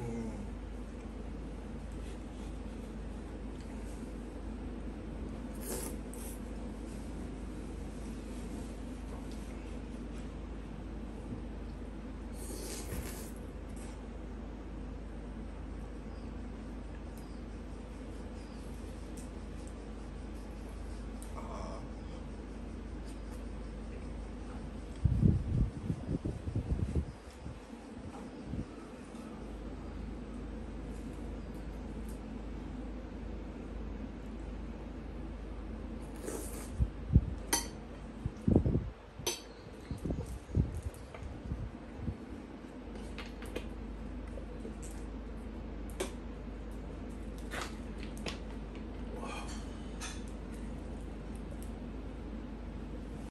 Mm.